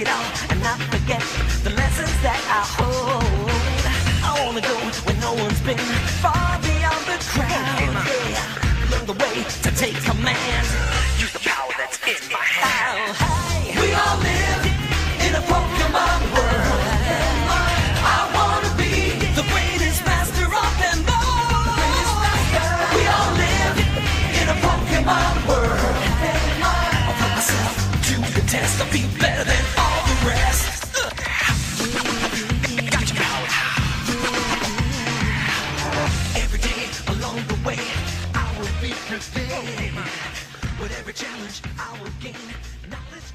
it all and not forget the lessons that I hold. I wanna go where no one's been, far beyond the crowd. Yeah, learn the way to take command. Use the power that's in my hand. We all live in a Pokemon world. I wanna be the greatest master of them all. We all live in a Pokemon world. I put myself to the test. I'll be better than. confident with every challenge I will gain. Knowledge